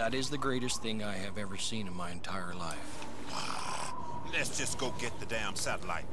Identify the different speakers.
Speaker 1: That is the greatest thing I have ever seen in my entire life.
Speaker 2: Let's just go get the damn satellite.